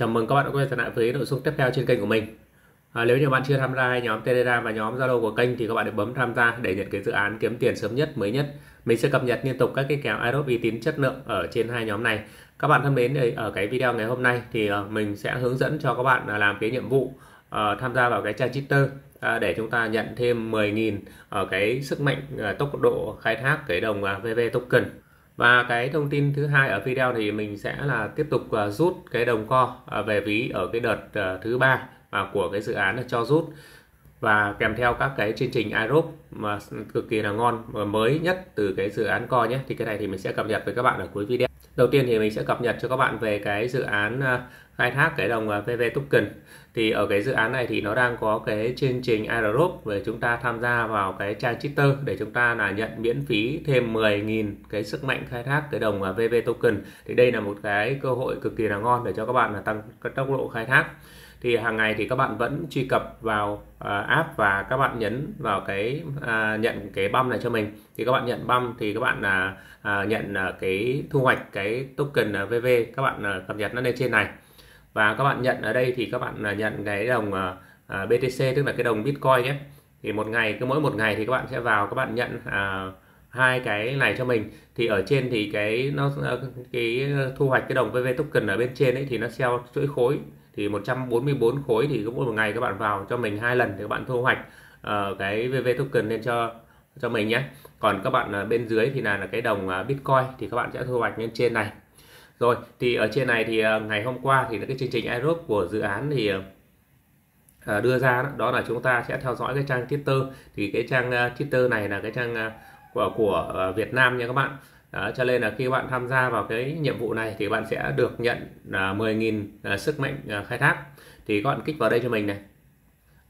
Chào mừng các bạn đã quay trở lại với nội dung tiếp theo trên kênh của mình. À, nếu như bạn chưa tham gia hai nhóm Telegram và nhóm Zalo của kênh thì các bạn hãy bấm tham gia để nhận cái dự án kiếm tiền sớm nhất, mới nhất. Mình sẽ cập nhật liên tục các cái kèo iRob uy tín chất lượng ở trên hai nhóm này. Các bạn thân mến, ở cái video ngày hôm nay thì ờ, mình sẽ hướng dẫn cho các bạn à, làm cái nhiệm vụ ờ, tham gia vào cái trang cheater à, để chúng ta nhận thêm 10.000 ở ờ, cái sức mạnh tốc độ khai thác cái đồng à, VV token và cái thông tin thứ hai ở video thì mình sẽ là tiếp tục à, rút cái đồng co à, về ví ở cái đợt à, thứ ba và của cái dự án là cho rút. Và kèm theo các cái chương trình airdrop mà cực kỳ là ngon và mới nhất từ cái dự án co nhé. Thì cái này thì mình sẽ cập nhật với các bạn ở cuối video. Đầu tiên thì mình sẽ cập nhật cho các bạn về cái dự án khai thác cái đồng VV token thì ở cái dự án này thì nó đang có cái chương trình airdrop về chúng ta tham gia vào cái trang Twitter để chúng ta là nhận miễn phí thêm 10.000 cái sức mạnh khai thác cái đồng VV token. Thì đây là một cái cơ hội cực kỳ là ngon để cho các bạn là tăng cái tốc độ khai thác. Thì hàng ngày thì các bạn vẫn truy cập vào uh, app và các bạn nhấn vào cái uh, nhận cái băm này cho mình. Thì các bạn nhận băm thì các bạn là uh, nhận uh, cái thu hoạch cái token uh, VV các bạn uh, cập nhật nó lên trên này và các bạn nhận ở đây thì các bạn à, nhận cái đồng à, à, BTC tức là cái đồng Bitcoin nhé. Thì một ngày cứ mỗi một ngày thì các bạn sẽ vào các bạn nhận à, hai cái này cho mình. Thì ở trên thì cái nó ờ, cái thu hoạch cái đồng VV token ở bên trên ấy thì nó xeo chuỗi khối. Thì 144 khối thì cứ mỗi một ngày các bạn vào cho mình hai lần thì các bạn thu hoạch uh, cái VV token lên cho cho mình nhé. Còn các bạn uh, bên dưới thì là, là cái đồng uh, Bitcoin thì các bạn sẽ thu hoạch lên trên này rồi thì ở trên này thì ờ, ngày hôm qua thì cái chương trình airdrop của dự án thì ờ, ờ, đưa ra đó, đó là chúng ta sẽ theo dõi cái trang Twitter. Thì cái trang Twitter này là cái trang của của Việt Nam nha các bạn. Đó, cho nên là khi bạn tham gia vào cái nhiệm vụ này thì bạn sẽ được nhận là 10.000 sức mạnh khai thác. Thì các bạn kích vào đây cho mình này.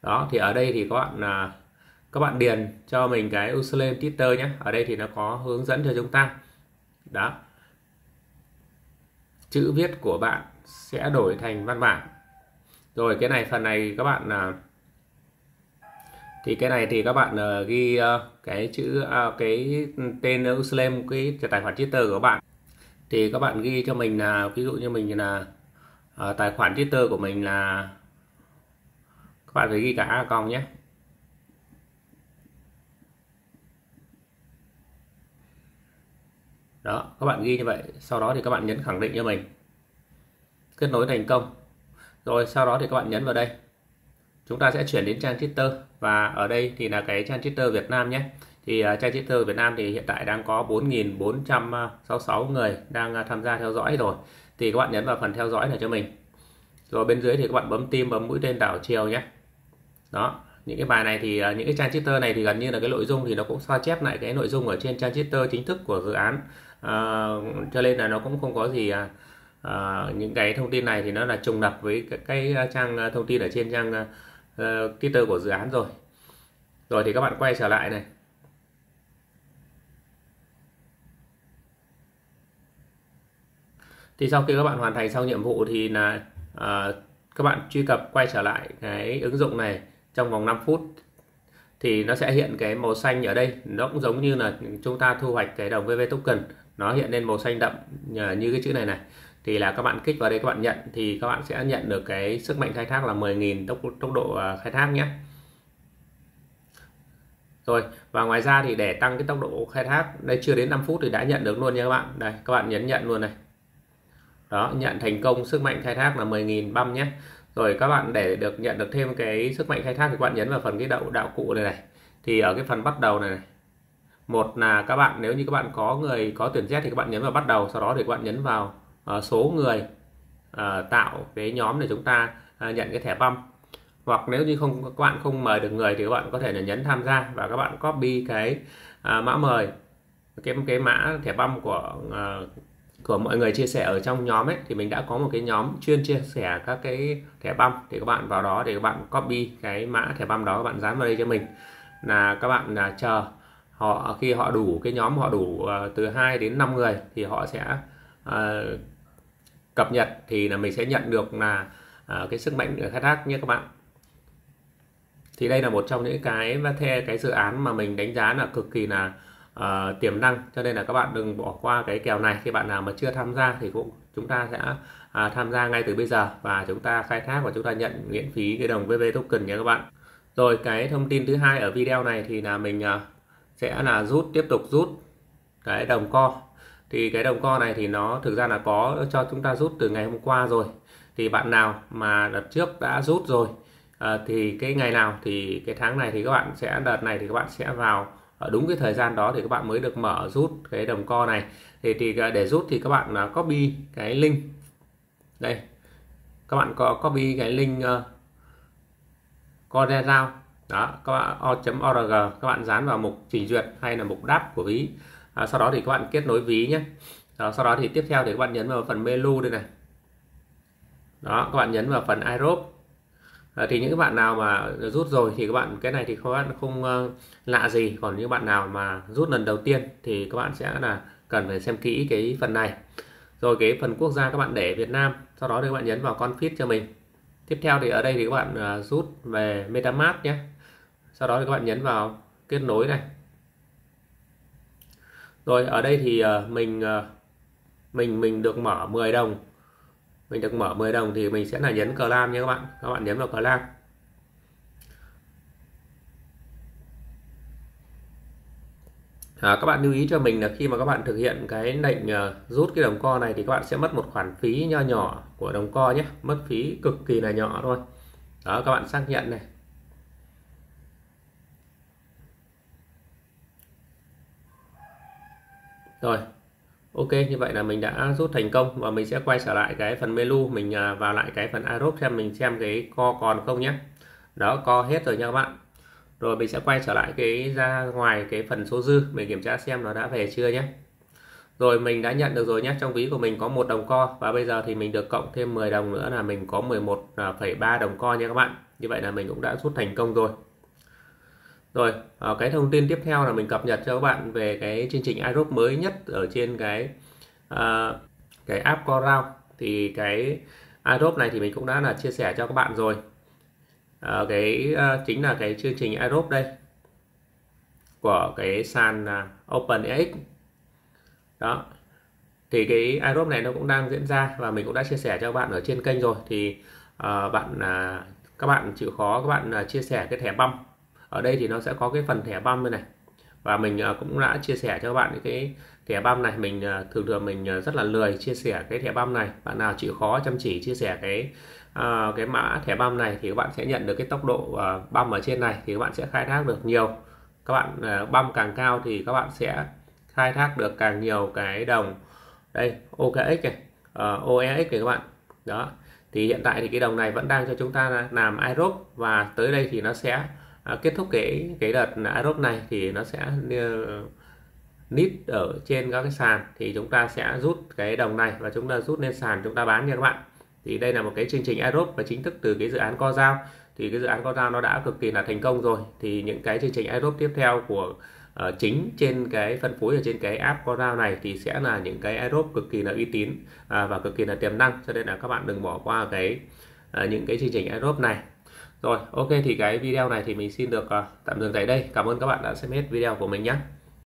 Đó thì ở đây thì các bạn các bạn điền cho mình cái username Twitter nhé. Ở đây thì nó có hướng dẫn cho chúng ta. Đó chữ viết của bạn sẽ đổi thành văn bản. Rồi cái này phần này các bạn là thì cái này thì các bạn uh, ghi uh, cái chữ uh, cái tên username cái tài khoản Twitter của bạn. Thì các bạn ghi cho mình là ví dụ như mình là uh, tài khoản Twitter của mình là các bạn phải ghi cả account nhé. Đó các bạn ghi như vậy sau đó thì các bạn nhấn khẳng định cho mình. Kết nối thành công. Rồi sau đó thì các bạn nhấn vào đây. Chúng ta sẽ chuyển đến trang Twitter và ở đây thì là cái trang Twitter Việt Nam nhé. Thì uh, trang Twitter Việt Nam thì hiện tại đang có 4.466 người đang uh, tham gia theo dõi rồi. Thì các bạn nhấn vào phần theo dõi này cho mình. Rồi bên dưới thì các bạn bấm tim bấm mũi tên đảo chiều nhé. Đó những cái bài này thì uh, những cái trang Twitter này thì gần như là cái nội dung thì nó cũng sao chép lại cái nội dung ở trên trang Twitter chính thức của dự án à, cho nên là nó cũng không có gì à, à, những cái thông tin này thì nó là trùng lập với cái, cái à, trang à, thông tin ở trên trang uh, uh, Twitter của dự án rồi. Rồi thì các bạn quay trở lại này. Thì sau khi các bạn hoàn thành xong nhiệm vụ thì là à, các bạn truy cập quay trở lại cái ứng dụng này trong vòng 5 phút. Thì nó sẽ hiện cái màu xanh ở đây. Nó cũng giống như là chúng ta thu hoạch cái đồng VV token nó hiện lên màu xanh đậm như cái chữ này này. Thì là các bạn kích vào đây các bạn nhận thì các bạn sẽ nhận được cái sức mạnh khai thác là 10.000 tốc tốc độ à, khai thác nhé. Rồi và ngoài ra thì để tăng cái tốc độ khai thác đây chưa đến 5 phút thì đã nhận được luôn nha các bạn. Đây các bạn nhấn nhận luôn này. Đó nhận thành công sức mạnh khai thác là 10.000 băm nhé. Rồi các bạn để được nhận được thêm cái sức mạnh khai thác thì các bạn nhấn vào phần cái đậu đạo cụ này này. Thì ở cái phần bắt đầu này, này một là các bạn nếu như các bạn có người có tuyển Z thì các bạn nhấn vào bắt đầu sau đó thì các bạn nhấn vào uh, số người uh, tạo cái nhóm để chúng ta uh, nhận cái thẻ băm hoặc nếu như không các bạn không mời được người thì các bạn có thể là nhấn tham gia và các bạn copy cái uh, mã mời. Cái cái mã thẻ băm của uh, của mọi người chia sẻ ở trong nhóm ấy thì mình đã có một cái nhóm chuyên chia sẻ các cái thẻ băm thì các bạn vào đó thì các bạn copy cái mã thẻ băm đó các bạn dán vào đây cho mình. Là các bạn là chờ họ khi họ đủ cái nhóm họ đủ uh, từ 2 đến 5 người thì họ sẽ uh, cập nhật thì là mình sẽ nhận được là uh, cái sức mạnh để khai thác nhé các bạn. Thì đây là một trong những cái theo cái dự án mà mình đánh giá là cực kỳ là uh, tiềm năng. Cho nên là các bạn đừng bỏ qua cái kèo này. Khi bạn nào mà chưa tham gia thì cũng chúng ta sẽ uh, tham gia ngay từ bây giờ và chúng ta khai thác và chúng ta nhận miễn phí cái đồng VV token nhé các bạn. Rồi cái thông tin thứ hai ở video này thì là mình uh, sẽ là rút tiếp tục rút cái đồng co. Thì cái đồng co này thì nó thực ra là có cho chúng ta rút từ ngày hôm qua rồi. Thì bạn nào mà đợt trước đã rút rồi à, thì cái ngày nào thì cái tháng này thì các bạn sẽ đợt này thì các bạn sẽ vào ở đúng cái thời gian đó thì các bạn mới được mở rút cái đồng co này. Thì thì ờ, để rút thì các bạn là copy cái link. Đây các bạn có copy cái link uh, Cornerao đó các bạn o.org các bạn dán vào mục trình duyệt hay là mục đáp của ví. À, sau đó thì các bạn kết nối ví nhé. Đó, sau đó thì tiếp theo thì các bạn nhấn vào phần menu đây này. Đó các bạn nhấn vào phần iRope à, thì những bạn nào mà rút rồi thì các bạn cái này thì các bạn không uh, lạ gì. Còn những bạn nào mà rút lần đầu tiên thì các bạn sẽ là cần phải xem kỹ cái phần này. Rồi cái phần quốc gia các bạn để Việt Nam. Sau đó thì các bạn nhấn vào config cho mình. Tiếp theo thì ở đây thì các bạn uh, rút về MetaMask nhé sau đó thì các bạn nhấn vào kết nối này. Rồi ở đây thì ờ, mình ờ, mình mình được mở 10 đồng. Mình được mở 10 đồng thì mình sẽ là nhấn cờ lam nha các bạn. Các bạn nhấn vào cờ lam À, các bạn lưu ý cho mình là khi mà các bạn thực hiện cái lệnh uh, rút cái đồng co này thì các bạn sẽ mất một khoản phí nho nhỏ của đồng co nhé. Mất phí cực kỳ là nhỏ thôi. Đó các bạn xác nhận này. Rồi Ok như vậy là mình đã rút thành công và mình sẽ quay trở lại cái phần menu. Mình à, vào lại cái phần Aerobe xem mình xem cái co còn không nhé. Đó co hết rồi nha các bạn. Rồi mình sẽ quay trở lại cái ra ngoài cái phần số dư mình kiểm tra xem nó đã về chưa nhé. Rồi mình đã nhận được rồi nhé. Trong ví của mình có một đồng co và bây giờ thì mình được cộng thêm 10 đồng nữa là mình có 11,3 à, đồng co nha các bạn. Như vậy là mình cũng đã rút thành công rồi rồi à, cái thông tin tiếp theo là mình cập nhật cho các bạn về cái chương trình iRock mới nhất ở trên cái uh, cái app Corel thì cái iRock này thì mình cũng đã là chia sẻ cho các bạn rồi. À, cái uh, chính là cái chương trình iRock đây của cái sàn à, uh, OpenX đó. Thì cái iRock này nó cũng đang diễn ra và mình cũng đã chia sẻ cho các bạn ở trên kênh rồi. Thì uh, bạn uh, các bạn chịu khó các bạn uh, chia sẻ cái thẻ băm ở đây thì nó sẽ có cái phần thẻ băm này. Và mình à, cũng đã chia sẻ cho các bạn cái thẻ băm này. Mình à, thường thường mình à, rất là lười chia sẻ cái thẻ băm này. Bạn nào chịu khó chăm chỉ chia sẻ cái uh, cái mã thẻ băm này thì các bạn sẽ nhận được cái tốc độ uh, băm ở trên này thì các bạn sẽ khai thác được nhiều. Các bạn uh, băm càng cao thì các bạn sẽ khai thác được càng nhiều cái đồng. Đây OKX này uh, OEX này các bạn. Đó. Thì hiện tại thì cái đồng này vẫn đang cho chúng ta làm iRope và tới đây thì nó sẽ à, kết thúc cái cái đợt Aerobe này thì nó sẽ uh, nít ở trên các cái sàn. Thì chúng ta sẽ rút cái đồng này và chúng ta rút lên sàn chúng ta bán nha các bạn. Thì đây là một cái chương trình Aerobe và chính thức từ cái dự án co dao thì cái dự án co dao nó đã cực kỳ là thành công rồi. Thì những cái chương trình Aerobe tiếp theo của uh, chính trên cái phân phối ở trên cái app co dao này thì sẽ là những cái Aerobe cực kỳ là uy tín uh, và cực kỳ là tiềm năng. Cho nên là các bạn đừng bỏ qua cái uh, những cái chương trình Aerobe này rồi ok thì cái video này thì mình xin được uh, tạm dừng tại đây. Cảm ơn các bạn đã xem hết video của mình nhé.